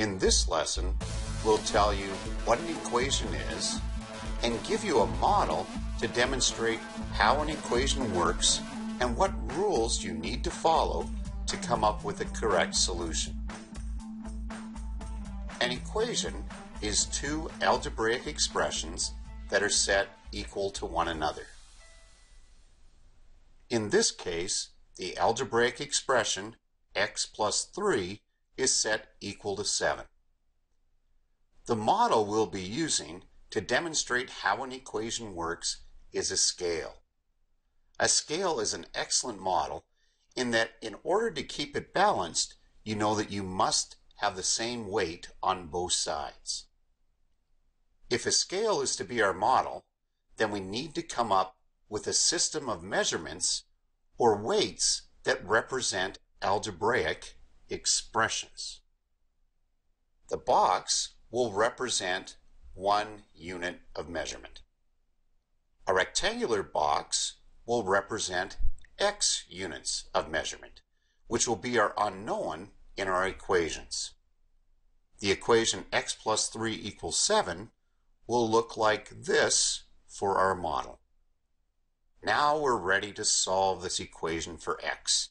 In this lesson, we'll tell you what an equation is and give you a model to demonstrate how an equation works and what rules you need to follow to come up with a correct solution. An equation is two algebraic expressions that are set equal to one another. In this case, the algebraic expression x plus 3 is set equal to 7. The model we'll be using to demonstrate how an equation works is a scale. A scale is an excellent model in that in order to keep it balanced, you know that you must have the same weight on both sides. If a scale is to be our model, then we need to come up with a system of measurements or weights that represent algebraic expressions. The box will represent one unit of measurement. A rectangular box will represent x units of measurement, which will be our unknown in our equations. The equation x plus 3 equals 7 will look like this for our model. Now we're ready to solve this equation for x.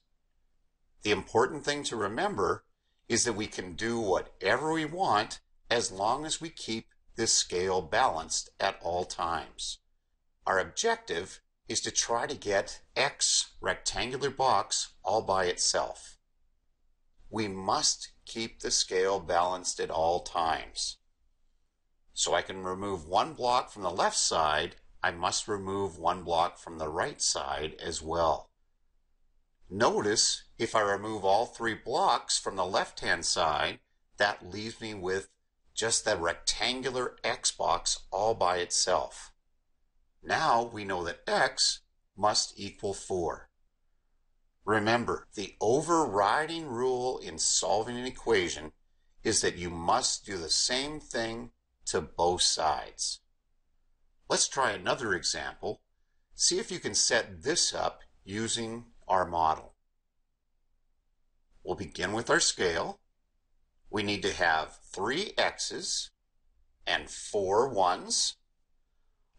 The important thing to remember is that we can do whatever we want as long as we keep this scale balanced at all times. Our objective is to try to get X rectangular box all by itself. We must keep the scale balanced at all times. So I can remove one block from the left side, I must remove one block from the right side as well. Notice if I remove all three blocks from the left-hand side, that leaves me with just that rectangular X box all by itself. Now we know that X must equal 4. Remember, the overriding rule in solving an equation is that you must do the same thing to both sides. Let's try another example. See if you can set this up using our model. We'll begin with our scale. We need to have three x's and four ones.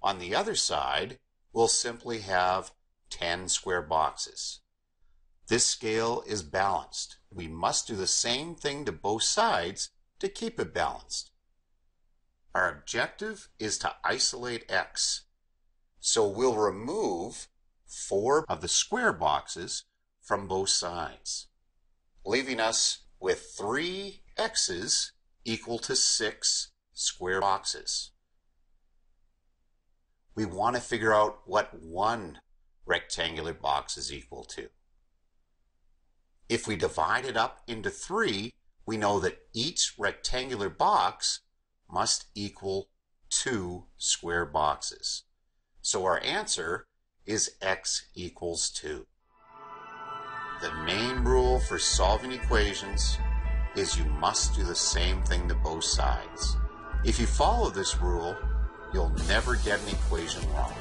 On the other side, we'll simply have 10 square boxes. This scale is balanced. We must do the same thing to both sides to keep it balanced. Our objective is to isolate x. So we'll remove four of the square boxes from both sides, leaving us with three x's equal to six square boxes. We want to figure out what one rectangular box is equal to. If we divide it up into three, we know that each rectangular box must equal two square boxes. So our answer is x equals 2. The main rule for solving equations is you must do the same thing to both sides. If you follow this rule, you'll never get an equation wrong.